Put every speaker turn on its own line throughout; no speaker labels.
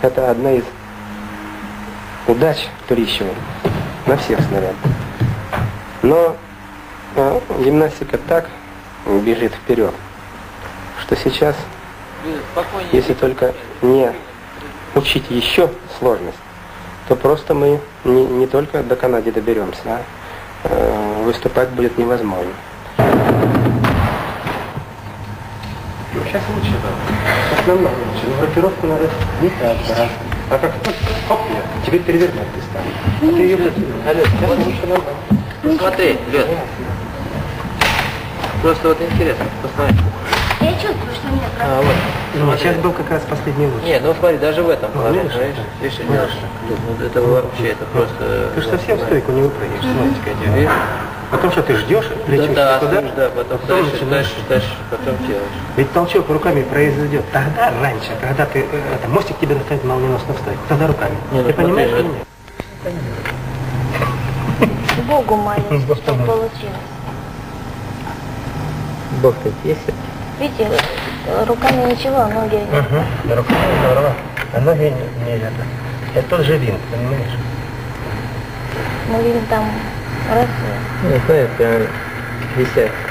Это одна из удач Турищева на всех снарядах. Но э, гимнастика так бежит вперед, что сейчас, если только не учить еще сложность, то просто мы не, не только до Канады доберемся, а э, выступать будет невозможно. Сейчас лучше, да. Сейчас намного лучше. Но группировку надо не так, да. А как хоп, я, тебе перевернуть ты станешь. А ты ее Лед, сейчас лучше намного.
Смотри, Лед. Просто вот интересно, посмотри.
Я чувствую, что меня
А, вот.
Ну, сейчас был как раз последний луч.
Нет, ну смотри, даже в этом
Ну,
положении,
видишь,
знаешь,
да.
видишь,
Видишь,
Лед, ну, это вообще, это просто...
Ты же совсем стойку не выпрыгнешь, смотрите,
Видишь?
Потом что, ты ждешь, летишь
да,
туда,
да, потом
потом
дальше, дальше, дальше, потом делаешь.
Ведь толчок руками произойдет тогда, раньше, когда ты, э, это, мостик тебе достанет молниеносно в стойку, тогда руками.
Не, ну
ты
смотри,
понимаешь
ну
или нет?
Богу молюсь,
Господи.
чтобы получилось.
Бог-то есть?
Видите, руками ничего, а ноги...
Угу. Руками здорово, а ноги не, не это. Это тот же винт, понимаешь?
Мы видим там
Oh, oh, yeah.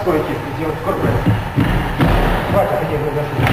Скоростью сделать круг. Хватит, иди, ну, до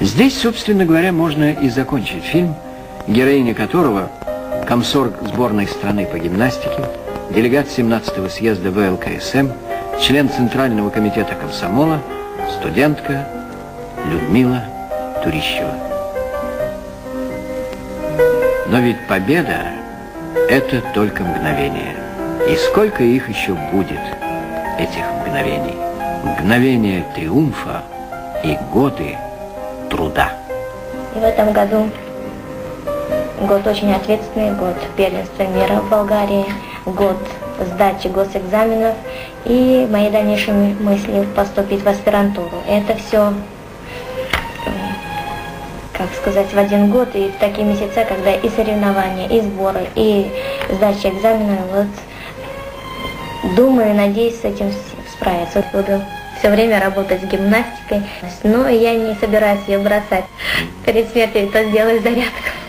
Здесь, собственно говоря, можно и закончить фильм, героиня которого, комсорг сборной страны по гимнастике, делегат 17-го съезда ВЛКСМ, член Центрального комитета комсомола, студентка Людмила Турищева. Но ведь победа это только мгновение. И сколько их еще будет, этих мгновений? Мгновения триумфа и годы труда.
И в этом году год очень ответственный, год первенства мира в Болгарии, год сдачи госэкзаменов и мои дальнейшие мысли поступить в аспирантуру. Это все, как сказать, в один год и в такие месяца, когда и соревнования, и сборы, и сдача экзамена, вот думаю, надеюсь с этим справиться. Буду все время работать с гимнастикой, но я не собираюсь ее бросать. Перед смертью то сделаю зарядку.